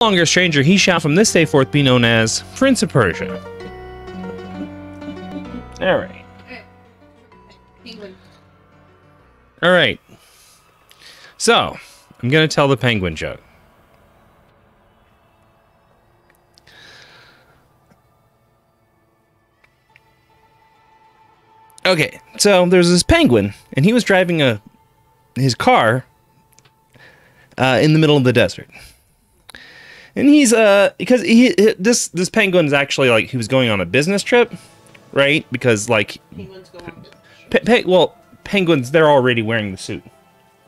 longer stranger, he shall from this day forth be known as Prince of Persia. All right. All right. So, I'm going to tell the penguin joke. Okay, so there's this penguin, and he was driving a his car uh, in the middle of the desert. And he's uh because he this this penguin is actually like he was going on a business trip, right? Because like Penguins go on. pe- pe- well penguins they're already wearing the suit.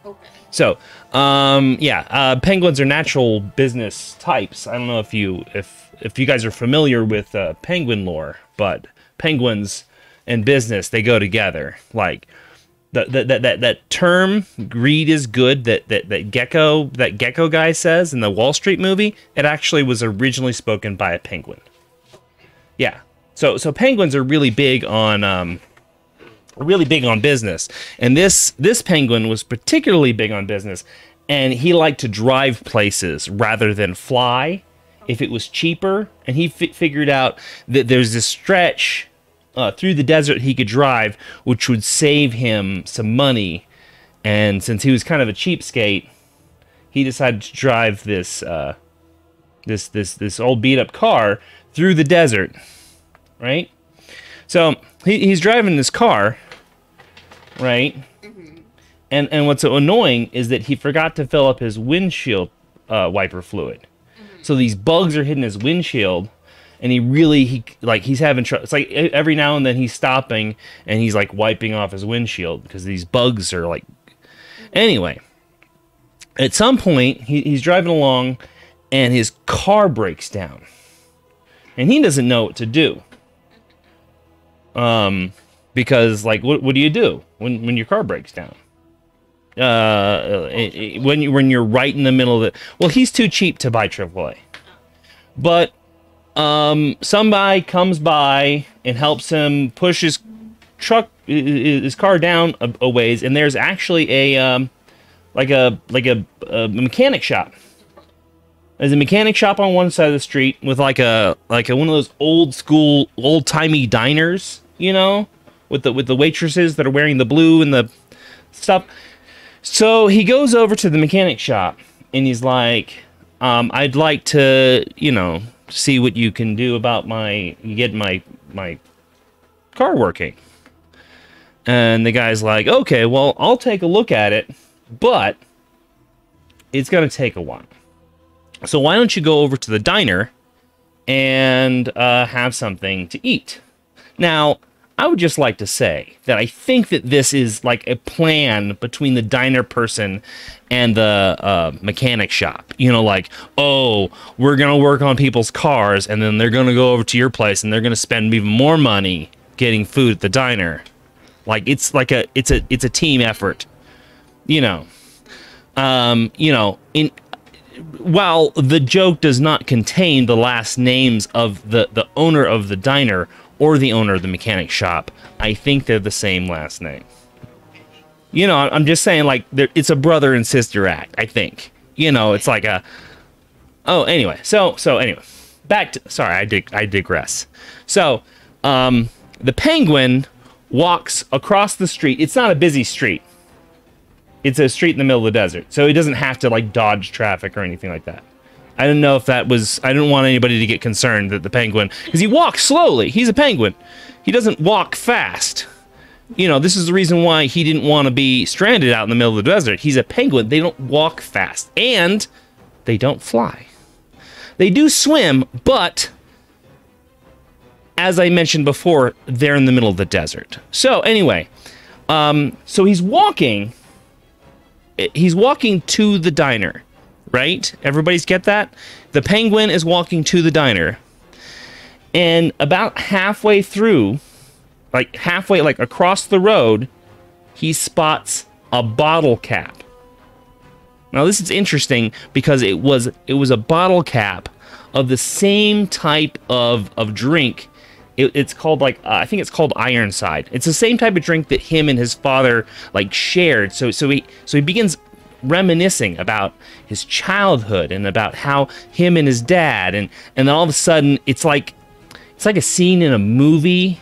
Okay. So, um, yeah, uh, penguins are natural business types. I don't know if you if if you guys are familiar with uh, penguin lore, but penguins and business they go together. Like the, that that that term "greed is good" that that that gecko that gecko guy says in the Wall Street movie, it actually was originally spoken by a penguin. Yeah. So so penguins are really big on um, really big on business. And this this penguin was particularly big on business, and he liked to drive places rather than fly if it was cheaper. And he fi- figured out that there's this stretch uh, through the desert he could drive, which would save him some money. And since he was kind of a cheapskate, he decided to drive this uh, this this this old beat up car through the desert, right? So he, he's driving this car, right? And and what's so annoying is that he forgot to fill up his windshield uh, wiper fluid. So these bugs are hitting his windshield, and he really he like he's having trouble. It's like every now and then he's stopping and he's like wiping off his windshield because these bugs are like. Anyway, at some point he, he's driving along, and his car breaks down, and he doesn't know what to do. Um, because like what what do you do when when your car breaks down? Uh, it- it- when you when you're right in the middle of it. Well, he's too cheap to buy AAA, but um, somebody comes by and helps him push his truck his car down a, a ways, and there's actually a um, like a like a, a mechanic shop. There's a mechanic shop on one side of the street with like a like a, one of those old school old timey diners, you know, with the with the waitresses that are wearing the blue and the stuff. So he goes over to the mechanic shop and he's like, um, "I'd like to, you know, see what you can do about my get my my car working." And the guy's like, "Okay, well, I'll take a look at it, but it's gonna take a while." So why don't you go over to the diner and uh, have something to eat? Now, I would just like to say that I think that this is like a plan between the diner person and the uh, mechanic shop. You know, like, oh, we're gonna work on people's cars, and then they're gonna go over to your place, and they're gonna spend even more money getting food at the diner. Like it's like a it's a it's a team effort. You know, um, you know, in while the joke does not contain the last names of the, the owner of the diner or the owner of the mechanic shop, I think they're the same last name. You know, I'm just saying, like, it's a brother and sister act, I think. You know, it's like a. Oh, anyway. So, so anyway. Back to. Sorry, I, dig, I digress. So, um, the penguin walks across the street. It's not a busy street it's a street in the middle of the desert, so he doesn't have to like dodge traffic or anything like that. I didn't know if that was. I didn't want anybody to get concerned that the penguin, because he walks slowly. He's a penguin. He doesn't walk fast. You know, this is the reason why he didn't want to be stranded out in the middle of the desert. He's a penguin. They don't walk fast, and they don't fly. They do swim, but as I mentioned before, they're in the middle of the desert. So anyway, um, so he's walking he's walking to the diner, right? Everybody's get that? The penguin is walking to the diner. And about halfway through, like halfway like across the road, he spots a bottle cap. Now this is interesting because it was it was a bottle cap of the same type of of drink. It, it's called like uh, I think it's called Ironside. It's the same type of drink that him and his father like shared. So so he so he begins reminiscing about his childhood and about how him and his dad and and then all of a sudden it's like it's like a scene in a movie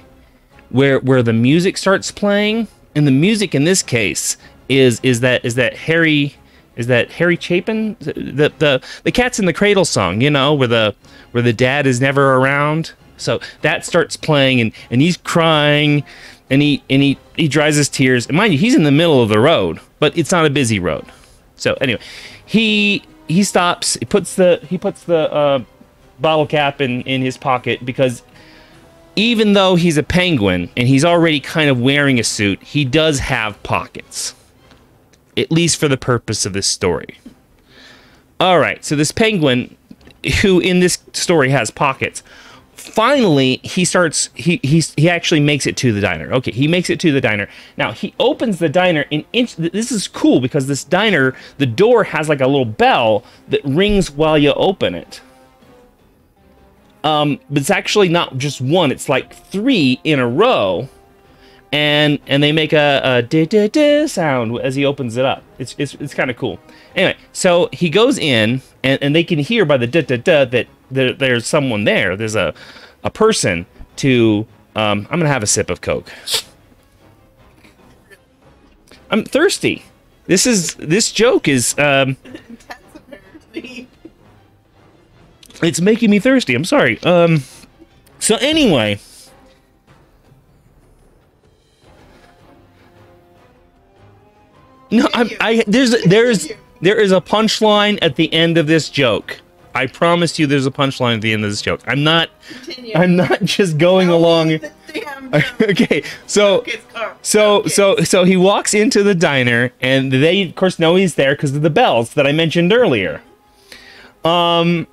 where where the music starts playing and the music in this case is is that is that Harry is that Harry Chapin? The the the cats in the cradle song you know where the where the dad is never around. So that starts playing and and he's crying and he and he he dries his tears. And mind you he's in the middle of the road but it's not a busy road so anyway he he stops he puts the he puts the uh, bottle cap in in his pocket because even though he's a penguin and he's already kind of wearing a suit, he does have pockets. At least for the purpose of this story. All right, so this penguin, who in this story has pockets, finally he starts. He he's, he actually makes it to the diner. Okay, he makes it to the diner. Now he opens the diner in inch. This is cool because this diner, the door has like a little bell that rings while you open it. Um, but it's actually not just one; it's like three in a row, and and they make a, a da da da sound as he opens it up. It's it's, it's kind of cool. Anyway, so he goes in, and, and they can hear by the da da da that there, there's someone there. There's a a person to. Um, I'm gonna have a sip of Coke. I'm thirsty. This is this joke is um, it's making me thirsty. I'm sorry. Um, so anyway, no, I'm, I there's there's there is a punchline at the end of this joke. I promise you, there's a punchline at the end of this joke. I'm not Continue. I'm not just going along. The damn joke. okay, so so so so he walks into the diner, and they of course know he's there because of the bells that I mentioned earlier. Um,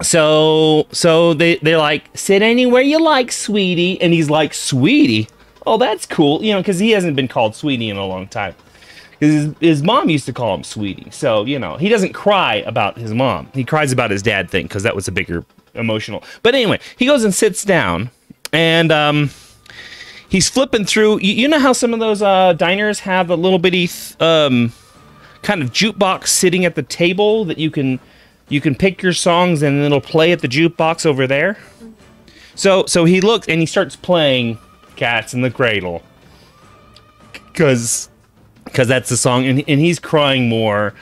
so so they they're like, sit anywhere you like, sweetie, and he's like, sweetie, oh that's cool, you know, because he hasn't been called sweetie in a long time. His, his mom used to call him sweetie, so you know he doesn't cry about his mom. He cries about his dad thing because that was a bigger emotional. But anyway, he goes and sits down, and um he's flipping through. You, you know how some of those uh, diners have a little bitty um, kind of jukebox sitting at the table that you can you can pick your songs and it'll play at the jukebox over there. So so he looks and he starts playing "Cats in the Cradle" because because that's the song, and, and he's crying more.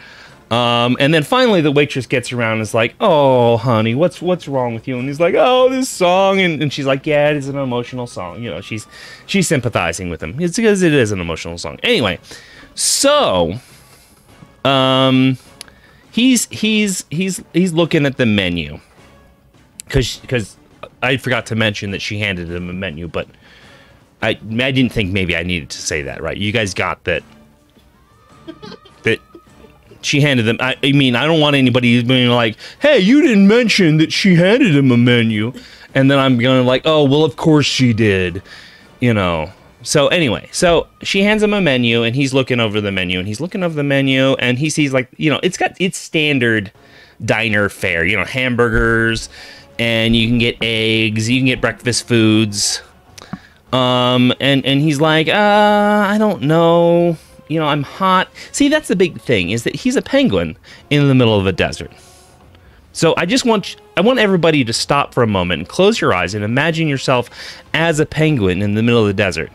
Um, and then finally, the waitress gets around and is like, "Oh, honey, what's what's wrong with you?" And he's like, "Oh, this song," and, and she's like, "Yeah, it is an emotional song." You know, she's she's sympathizing with him. It's because it is an emotional song. Anyway, so um, he's he's he's he's looking at the menu because because I forgot to mention that she handed him a menu, but I I didn't think maybe I needed to say that. Right? You guys got that that she handed them. I, I mean, I don't want anybody being like, "Hey, you didn't mention that she handed him a menu," and then I'm gonna like, "Oh, well, of course she did," you know. So anyway, so she hands him a menu, and he's looking over the menu, and he's looking over the menu, and he sees like, you know, it's got it's standard diner fare, you know, hamburgers, and you can get eggs, you can get breakfast foods. Um, and and he's like, uh, I don't know. You know, I'm hot. See, that's the big thing is that he's a penguin in the middle of a desert. So I just want I want everybody to stop for a moment and close your eyes and imagine yourself as a penguin in the middle of the desert.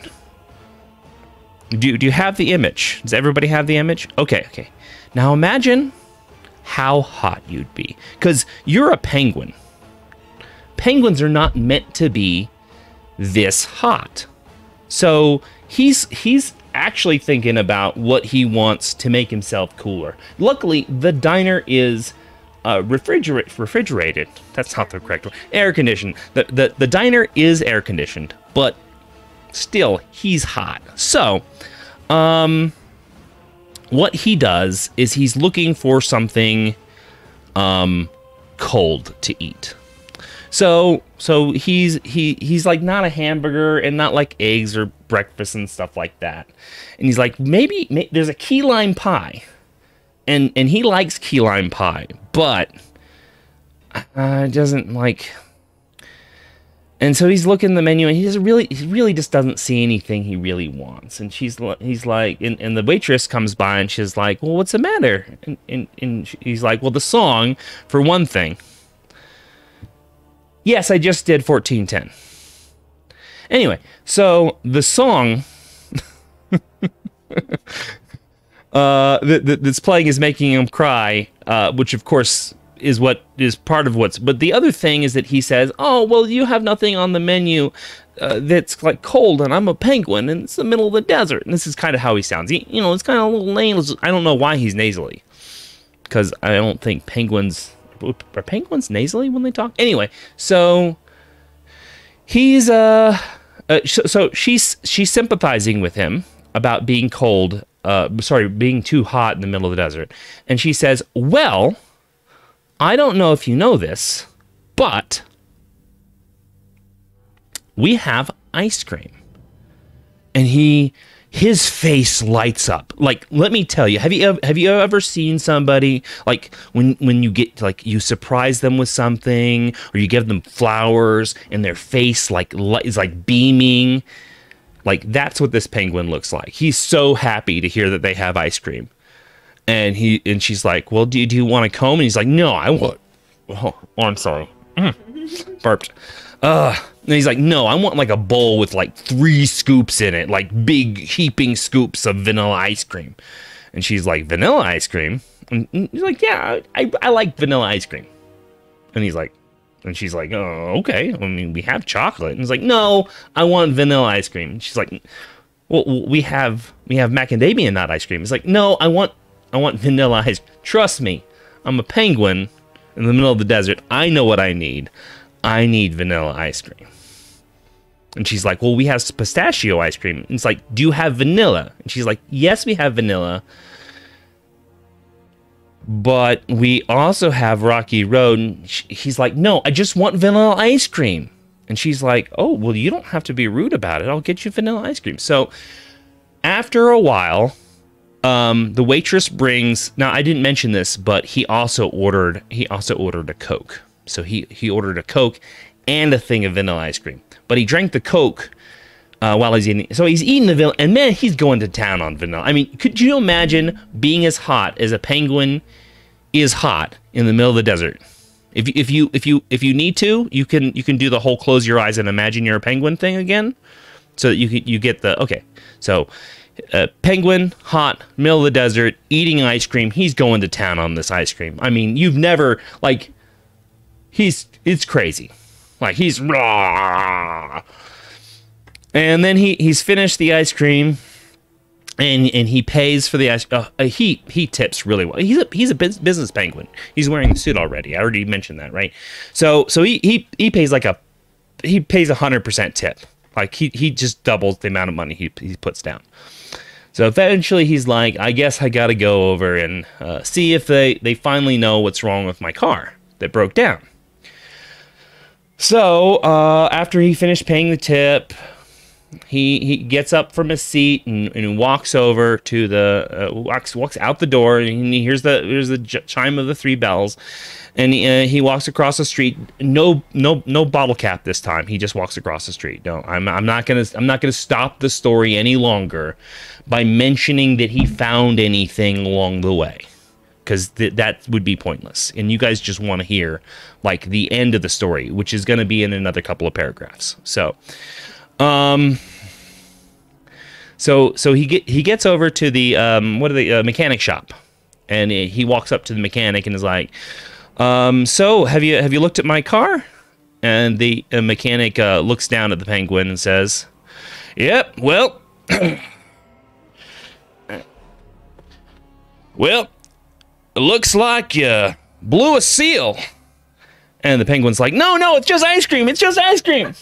Do, do you have the image? Does everybody have the image? Okay, okay. Now imagine how hot you'd be. Because you're a penguin. Penguins are not meant to be this hot. So he's he's actually thinking about what he wants to make himself cooler. Luckily, the diner is uh, refrigerate refrigerated. That's not the correct word. Air conditioned. The, the the diner is air conditioned, but still he's hot. So, um, what he does is he's looking for something um cold to eat. So so he's he he's like not a hamburger and not like eggs or breakfast and stuff like that. And he's like maybe may, there's a key lime pie. And and he likes key lime pie, but uh, doesn't like And so he's looking the menu and he just really he really just doesn't see anything he really wants. And she's he's like and, and the waitress comes by and she's like, "Well, what's the matter?" And, and and he's like, "Well, the song for one thing." Yes, I just did 1410. Anyway, so the song uh, that, that, that's playing is making him cry, uh, which of course is what is part of what's. But the other thing is that he says, "Oh, well, you have nothing on the menu uh, that's like cold, and I'm a penguin, and it's the middle of the desert." And this is kind of how he sounds. He, you know, it's kind of a little nasal. I don't know why he's nasally, because I don't think penguins are penguins nasally when they talk. Anyway, so he's uh, uh so, so she's she's sympathizing with him about being cold uh sorry being too hot in the middle of the desert and she says well i don't know if you know this but we have ice cream and he his face lights up. Like let me tell you have you have you ever seen somebody like when when you get like you surprise them with something or you give them flowers and their face like li- is like beaming? Like that's what this penguin looks like. He's so happy to hear that they have ice cream. And he and she's like well do you, do you want a comb? And he's like no i want oh i'm sorry Mm. burped. Uh and he's like no i want like a bowl with like three scoops in it like big heaping scoops of vanilla ice cream. And she's like vanilla ice cream? And he's like yeah i, I like vanilla ice cream. And he's like and she's like oh okay. I mean we have chocolate. And he's like no i want vanilla ice cream. And she's like well we have we have macadamia nut ice cream. He's like no i want i want vanilla ice trust me i'm a penguin in the middle of the desert i know what i need. I need vanilla ice cream. And she's like well we have pistachio ice cream. And it's like do you have vanilla? And she's like yes we have vanilla but we also have rocky road. And he's like no i just want vanilla ice cream. And she's like oh well you don't have to be rude about it. I'll get you vanilla ice cream. So after a while um, the waitress brings now i didn't mention this but he also ordered he also ordered a coke. So he he ordered a coke and a thing of vanilla ice cream. But he drank the coke uh, while he's eating so he's eating the vanilla and man he's going to town on vanilla. I mean could you imagine being as hot as a penguin is hot in the middle of the desert? If, you- if you if you if you need to you can you can do the whole close your eyes and imagine you're a penguin thing again so that you you get the okay. So uh, penguin hot middle of the desert eating ice cream. He's going to town on this ice cream. I mean you've never like he's it's crazy. Like he's raw and then he he's finished the ice cream and and he pays for the ice uh, uh, he he tips really well. He's a he's a business penguin. He's wearing a suit already. I already mentioned that right? So so he he, he pays like a he pays a hundred percent tip like he he just doubles the amount of money he, he puts down. So eventually he's like i guess i gotta go over and uh, see if they they finally know what's wrong with my car that broke down. So uh, after he finished paying the tip he he gets up from his seat and, and walks over to the uh, walks walks out the door and he hears the hears the chime of the three bells. And he, uh, he walks across the street. No no no bottle cap this time. He just walks across the street. No I'm, I'm not gonna I'm not gonna stop the story any longer by mentioning that he found anything along the way because th- that would be pointless. And you guys just want to hear like the end of the story which is going to be in another couple of paragraphs. So um so so he get he gets over to the um what are the uh, mechanic shop. And he walks up to the mechanic and is like um so have you have you looked at my car? And the uh, mechanic uh, looks down at the penguin and says yep well well it looks like you blew a seal. And the penguin's like no no it's just ice cream it's just ice cream